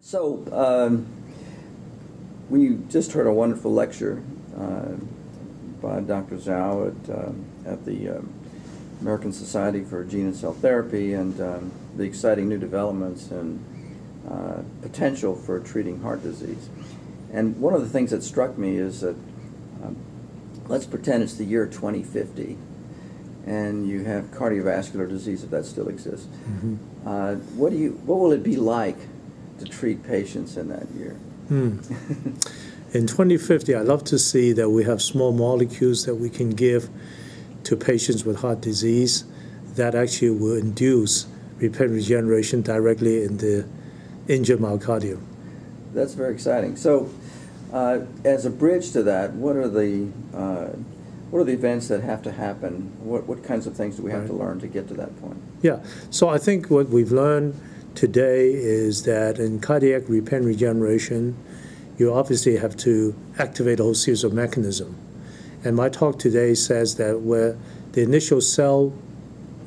So, um, we just heard a wonderful lecture uh, by Dr. Dzau at, uh, at the um, American Society for Gene and Cell Therapy and um, the exciting new developments and uh, potential for treating heart disease. And one of the things that struck me is that um, let's pretend it's the year 2050 and you have cardiovascular disease if that still exists. Mm-hmm. Uh, what do you? What will it be like to treat patients in that year? Hmm. In 2050, I'd love to see that we have small molecules that we can give to patients with heart disease that actually will induce repair regeneration directly in the injured myocardium. That's very exciting. So, uh, as a bridge to that, what are the uh, what are the events that have to happen? What, what kinds of things do we have Right. to learn to get to that point? Yeah, so I think what we've learned today is that in cardiac repair and regeneration, you obviously have to activate a whole series of mechanisms. And my talk today says that where the initial cell,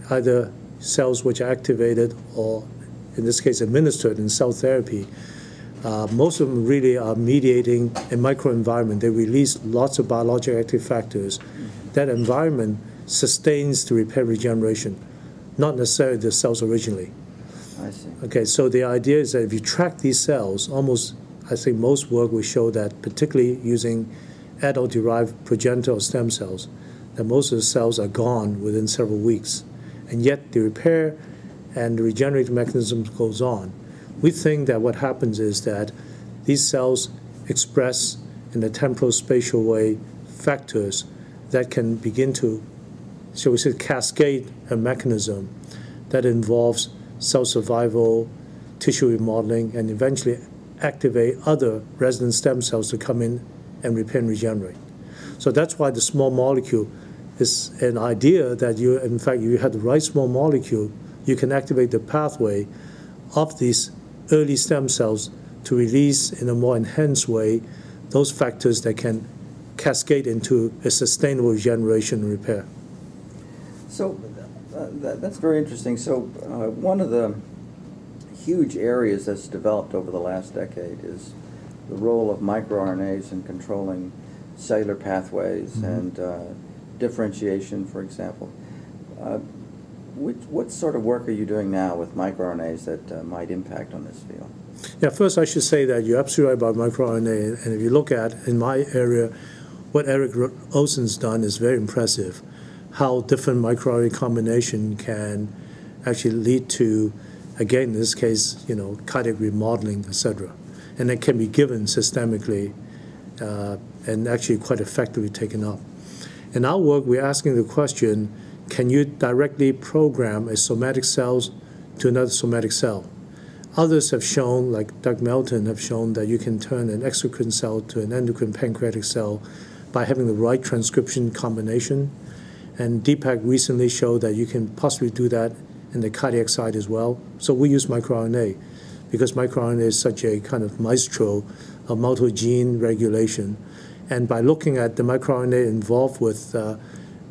either cells which are activated or in this case administered in cell therapy, uh, most of them really are mediating a microenvironment. They release lots of biologic active factors. That environment sustains the repair regeneration, not necessarily the cells originally. Okay, so the idea is that if you track these cells, almost, I think most work will show that, particularly using adult-derived progenitor stem cells, that most of the cells are gone within several weeks, and yet the repair and the regenerative mechanism goes on. We think that what happens is that these cells express in a temporal spatial way factors that can begin to, shall we say, cascade a mechanism that involves cell survival, tissue remodeling, and eventually activate other resident stem cells to come in and repair and regenerate. So that's why the small molecule is an idea that you, in fact, you have the right small molecule, you can activate the pathway of these early stem cells to release in a more enhanced way those factors that can cascade into a sustainable regeneration and repair. So that, that's very interesting. So uh, one of the huge areas that's developed over the last decade is the role of microRNAs in controlling cellular pathways Mhm. and uh, differentiation, for example. Uh, which, what sort of work are you doing now with microRNAs that uh, might impact on this field? Yeah, first I should say that you're absolutely right about microRNA. And if you look at, in my area, what Eric Olson's done is very impressive. How different microRNA combination can actually lead to, again, in this case, you know, cardiac remodeling, etc. And it can be given systemically uh, and actually quite effectively taken up. In our work, we're asking the question, can you directly program a somatic cell to another somatic cell? Others have shown, like Doug Melton, have shown that you can turn an exocrine cell to an endocrine pancreatic cell by having the right transcription combination. And Deepak recently showed that you can possibly do that in the cardiac side as well. So we use microRNA because microRNA is such a kind of maestro of multi-gene regulation. And by looking at the microRNA involved with uh,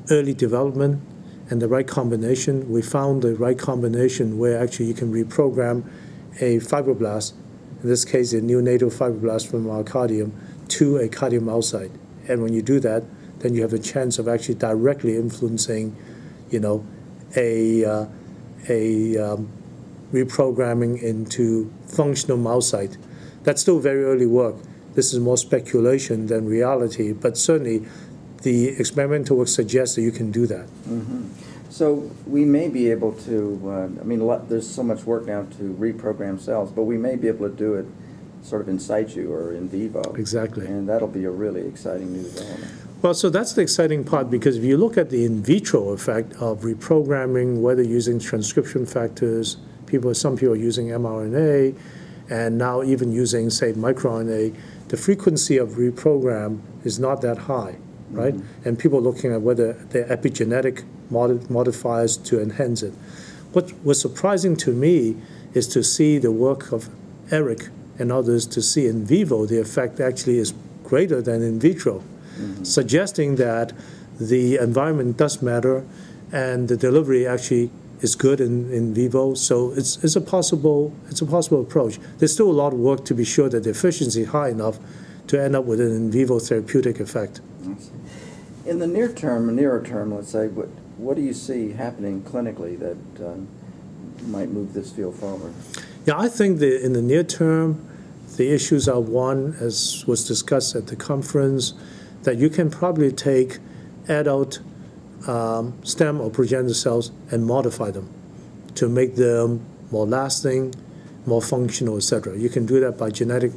early development and the right combination, we found the right combination where actually you can reprogram a fibroblast, in this case a neonatal fibroblast from myocardium, to a cardiomyocyte. And when you do that, then you have a chance of actually directly influencing, you know, a, uh, a um, reprogramming into functional myocyte. That's still very early work. This is more speculation than reality, but certainly the experimental work suggests that you can do that. hmm So we may be able to, uh, I mean, lot, there's so much work now to reprogram cells, but we may be able to do it sort of in situ or in vivo. Exactly. And that'll be a really exciting new development. Well, so that's the exciting part because if you look at the in vitro effect of reprogramming, whether using transcription factors, people, some people are using mRNA, and now even using, say, microRNA, the frequency of reprogram is not that high, right? Mm-hmm. And people are looking at whether there are epigenetic modi- modifiers to enhance it. What was surprising to me is to see the work of Eric and others to see in vivo the effect actually is greater than in vitro suggesting that the environment does matter and the delivery actually is good in, in vivo. So it's, it's a possible it's a possible approach. There's still a lot of work to be sure that the efficiency is high enough to end up with an in vivo therapeutic effect. In the near term, nearer term, let's say, what, what do you see happening clinically that um, might move this field forward? Yeah, I think that in the near term, the issues are one, as was discussed at the conference, that you can probably take adult um, stem or progenitor cells and modify them to make them more lasting, more functional, etc. You can do that by genetic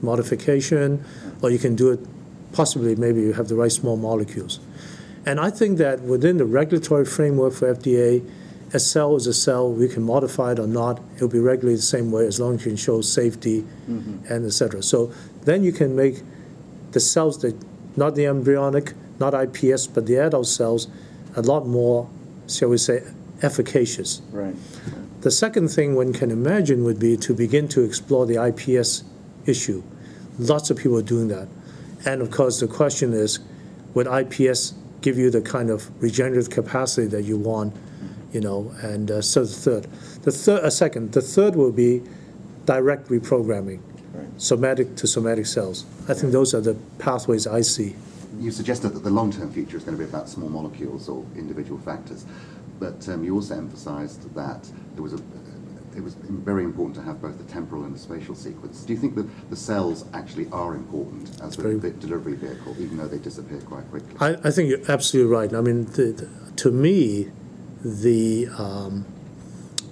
modification, or you can do it possibly maybe you have the right small molecules. And I think that within the regulatory framework for FDA, a cell is a cell. We can modify it or not. It'll be regulated the same way as long as you can show safety and et cetera. So then you can make the cells that, not the embryonic, not iPS, but the adult cells, a lot more, shall we say, efficacious. Right. The second thing one can imagine would be to begin to explore the IPS issue. Lots of people are doing that. And of course, the question is, would IPS give you the kind of regenerative capacity that you want? You know, and uh, so the third, the third, a second, the third will be direct reprogramming. Somatic to somatic cells. I think those are the pathways I see. You suggested that the long-term future is going to be about small molecules or individual factors, but um, you also emphasised that there was a, it was very important to have both the temporal and the spatial sequence. Do you think that the cells actually are important as a delivery vehicle, even though they disappear quite quickly? I, I think you're absolutely right. I mean, the, the, to me, the um,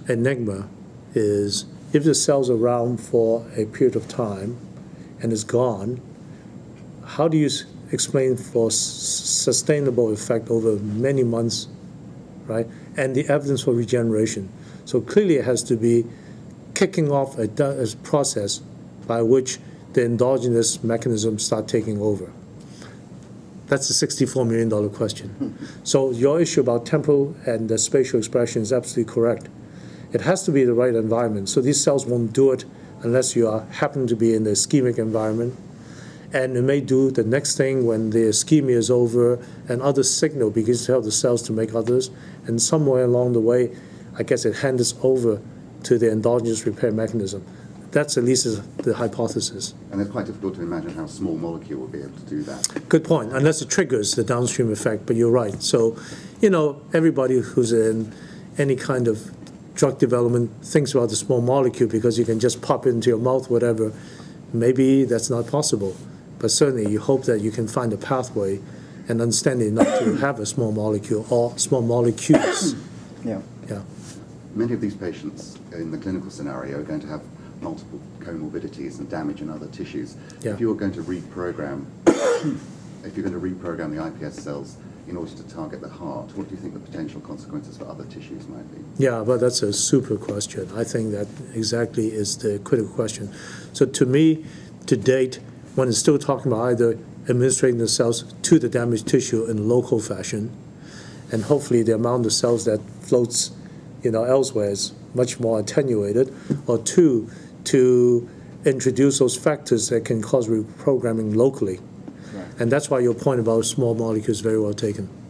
enigma is if the cell's around for a period of time and is gone, how do you explain for sustainable effect over many months, right? And the evidence for regeneration. So clearly, it has to be kicking off a, a process by which the endogenous mechanisms start taking over. That's a $64 million question. So your issue about temporal and the spatial expression is absolutely correct. It has to be the right environment. So these cells won't do it unless you are happen to be in the ischemic environment. And it may do the next thing when the ischemia is over and other signal begins to tell the cells to make others. And somewhere along the way, I guess it hands over to the endogenous repair mechanism. That's at least the hypothesis. And it's quite difficult to imagine how a small molecule would be able to do that. Good point, unless it triggers the downstream effect, but you're right. So, you know, everybody who's in any kind of drug development thinks about the small molecule because you can just pop it into your mouth, whatever. Maybe that's not possible, but certainly you hope that you can find a pathway and understand it enough to have a small molecule or small molecules. Yeah. Yeah. Many of these patients in the clinical scenario are going to have multiple comorbidities and damage in other tissues. Yeah. If you were going to reprogram, if you're going to reprogram the iPS cells in order to target the heart, what do you think the potential consequences for other tissues might be? Yeah, but that's a super question. I think that exactly is the critical question. So to me, to date, one is still talking about either administering the cells to the damaged tissue in local fashion, and hopefully the amount of cells that floats, you know, elsewhere is much more attenuated, or two, to introduce those factors that can cause reprogramming locally. And that's why your point about small molecules is very well taken.